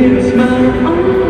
It's my own.